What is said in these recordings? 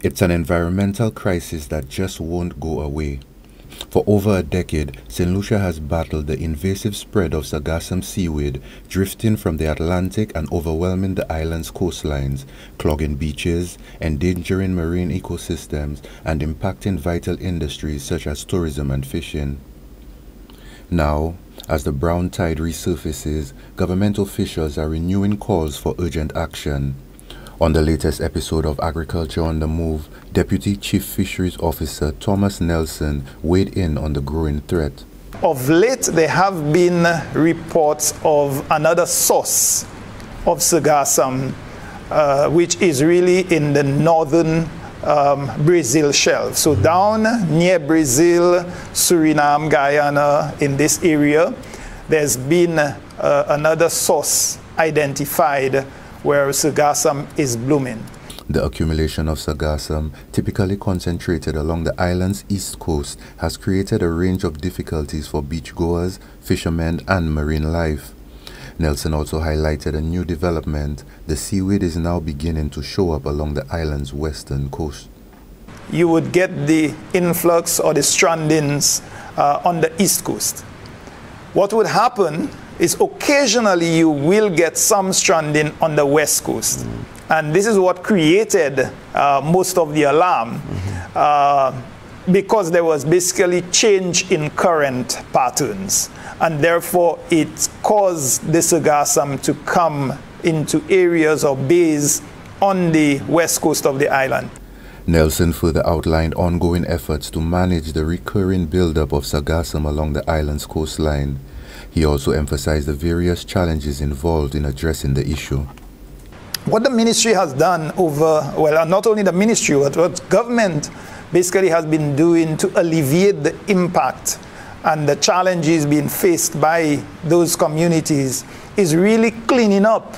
It's an environmental crisis that just won't go away. For over a decade, St. Lucia has battled the invasive spread of sargassum seaweed drifting from the Atlantic and overwhelming the island's coastlines, clogging beaches, endangering marine ecosystems, and impacting vital industries such as tourism and fishing. Now, as the brown tide resurfaces, government officials are renewing calls for urgent action. On the latest episode of Agriculture on the Move, Deputy Chief Fisheries Officer Thomas Nelson weighed in on the growing threat. Of late, there have been reports of another source of sargassum, uh, which is really in the northern um, Brazil shelf. So down near Brazil, Suriname, Guyana, in this area, there's been uh, another source identified where sargassum is blooming. The accumulation of sargassum, typically concentrated along the island's east coast, has created a range of difficulties for beachgoers, fishermen, and marine life. Nelson also highlighted a new development. The seaweed is now beginning to show up along the island's western coast. You would get the influx or the strandings uh, on the east coast. What would happen is occasionally you will get some stranding on the west coast. Mm And this is what created uh, most of the alarm mm -hmm. uh, because there was basically change in current patterns. And therefore, it caused the sargassum to come into areas or bays on the west coast of the island. Nelson further outlined ongoing efforts to manage the recurring buildup of sargassum along the island's coastline. He also emphasized the various challenges involved in addressing the issue. What the ministry has done over, well, uh, not only the ministry, but what government basically has been doing to alleviate the impact and the challenges being faced by those communities is really cleaning up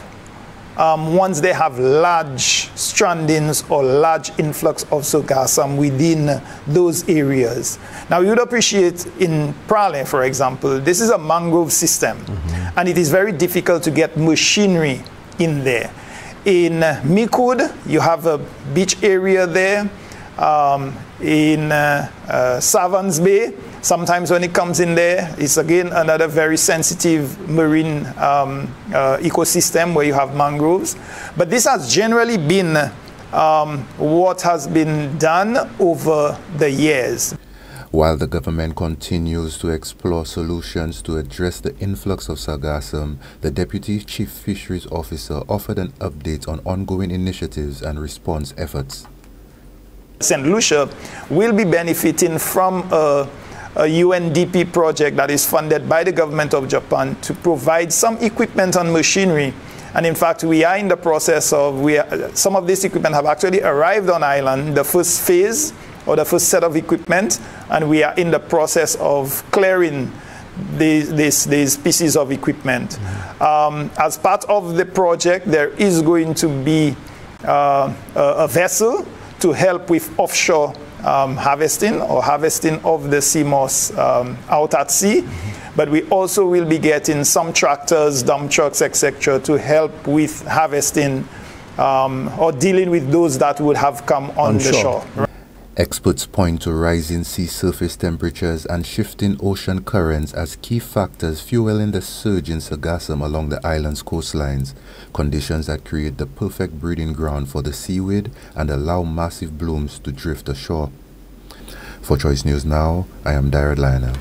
um, once they have large strandings or large influx of sargassum within those areas. Now, you would appreciate in Praslin, for example, this is a mangrove system, mm -hmm. and it is very difficult to get machinery in there. In Micoud, you have a beach area there. Um, in uh, uh, Savannes Bay, Sometimes when it comes in there, it's again another very sensitive marine um, uh, ecosystem where you have mangroves. But this has generally been um, what has been done over the years. While the government continues to explore solutions to address the influx of sargassum, the Deputy Chief Fisheries Officer offered an update on ongoing initiatives and response efforts. St. Lucia will be benefiting from a a UNDP project that is funded by the government of Japan to provide some equipment and machinery. And in fact, we are in the process of, we are, some of this equipment have actually arrived on island, the first phase or the first set of equipment, and we are in the process of clearing these, these, these pieces of equipment. Um, as part of the project, there is going to be uh, a, a vessel to help with offshore um, harvesting or harvesting of the sea moss um, out at sea. But we also will be getting some tractors, dump trucks, etc., to help with harvesting um, or dealing with those that would have come on, on the shore. shore. Experts point to rising sea surface temperatures and shifting ocean currents as key factors fueling the surge in sargassum along the island's coastlines, conditions that create the perfect breeding ground for the seaweed and allow massive blooms to drift ashore. For Choice News Now, I am Dyrud Lionel.